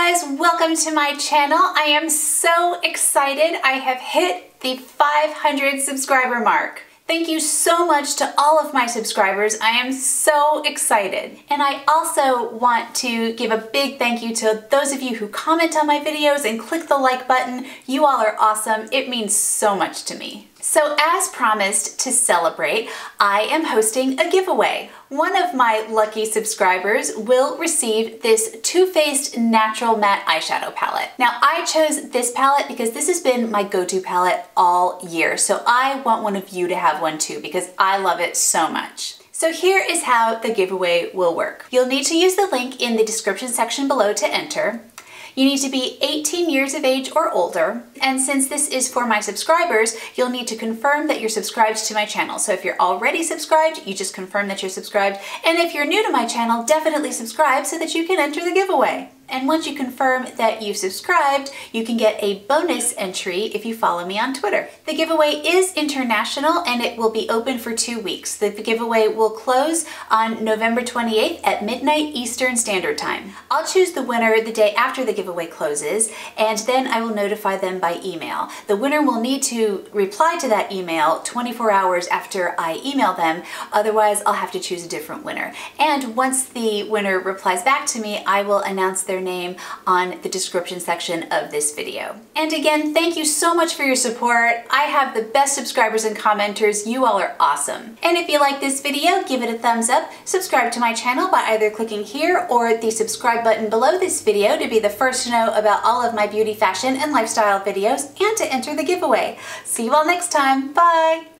guys, welcome to my channel. I am so excited. I have hit the 500 subscriber mark. Thank you so much to all of my subscribers. I am so excited. And I also want to give a big thank you to those of you who comment on my videos and click the like button. You all are awesome. It means so much to me. So as promised to celebrate, I am hosting a giveaway. One of my lucky subscribers will receive this Too Faced Natural Matte Eyeshadow Palette. Now I chose this palette because this has been my go-to palette all year, so I want one of you to have one too because I love it so much. So here is how the giveaway will work. You'll need to use the link in the description section below to enter. You need to be 18 years of age or older, and since this is for my subscribers, you'll need to confirm that you're subscribed to my channel. So if you're already subscribed, you just confirm that you're subscribed, and if you're new to my channel, definitely subscribe so that you can enter the giveaway. And once you confirm that you've subscribed, you can get a bonus entry if you follow me on Twitter. The giveaway is international and it will be open for two weeks. The giveaway will close on November 28th at midnight Eastern Standard Time. I'll choose the winner the day after the giveaway closes and then I will notify them by email. The winner will need to reply to that email 24 hours after I email them, otherwise I'll have to choose a different winner. And once the winner replies back to me, I will announce their their name on the description section of this video. And again, thank you so much for your support. I have the best subscribers and commenters. You all are awesome. And if you like this video, give it a thumbs up. Subscribe to my channel by either clicking here or the subscribe button below this video to be the first to know about all of my beauty, fashion, and lifestyle videos and to enter the giveaway. See you all next time. Bye!